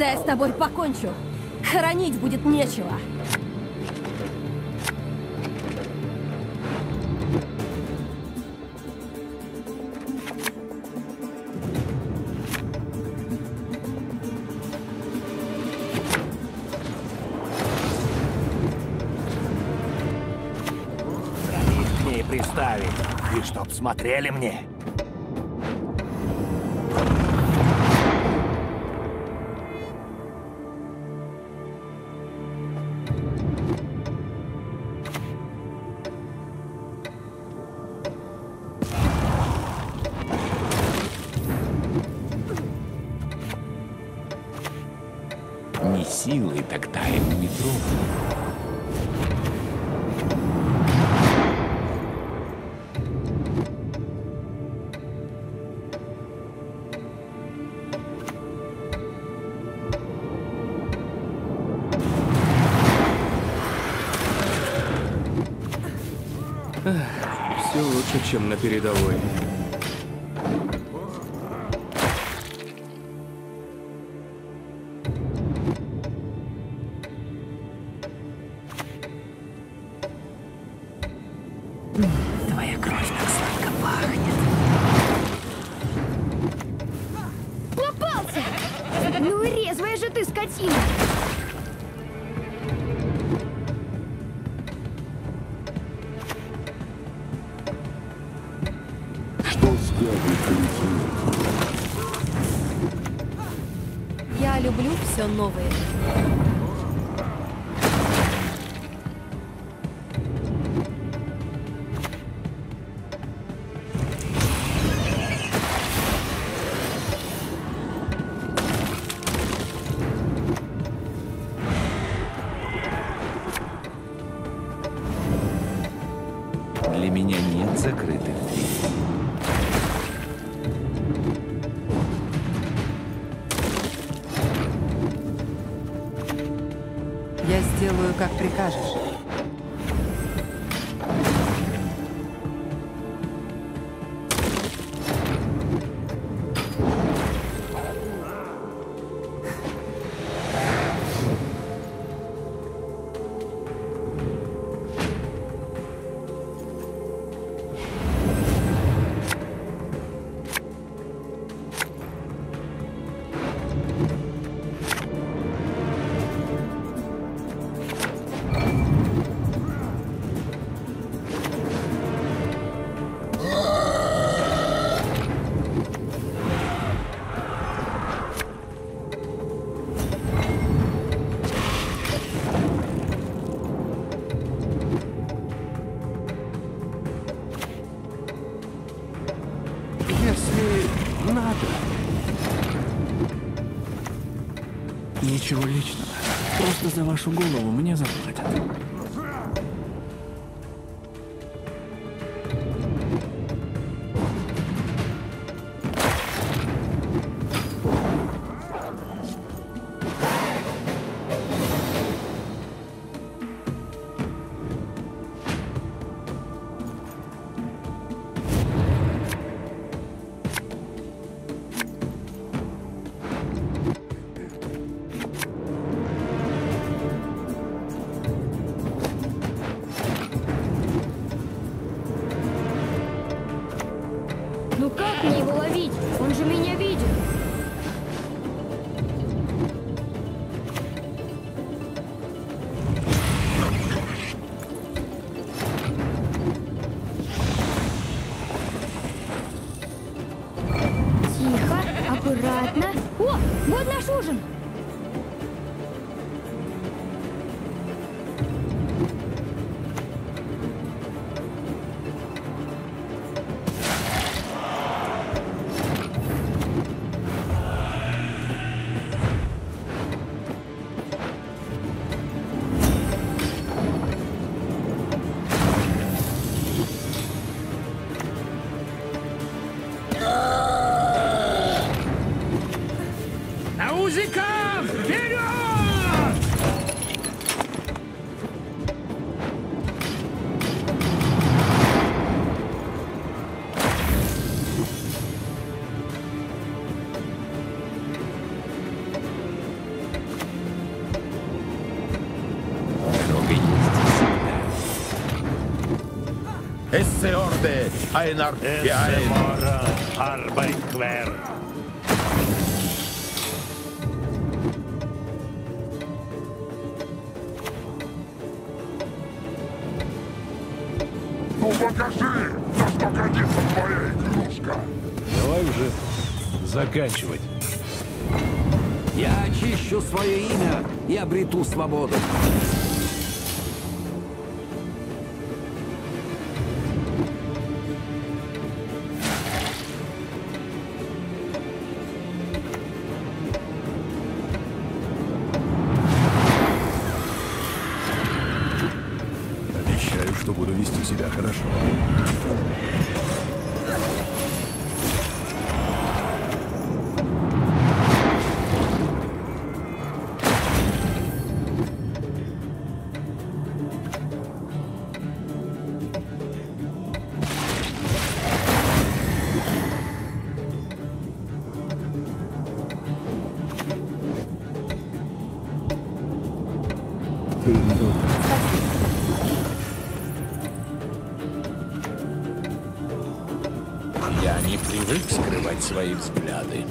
Когда я с тобой покончу, хоронить будет нечего. Приставить. И чтоб смотрели мне. Не силой, так таем метро. Все лучше, чем на передовой. Ты, скотина! Что лейтенант? Я люблю все новое. Закрытых дверей. Я сделаю, как прикажешь. Ничего личного. Просто за вашу голову мне заплатят. Ну как мне его ловить? Он же меня видит. Тихо, аккуратно. О, вот наш ужин. Musiker! Geliyor! Esse Horde, Einar, Esse Ну покажи, насколько годится твоя игрушка. Давай уже заканчивать. Я очищу свое имя и обрету свободу. Себя хорошо. Я не привык скрывать свои взгляды.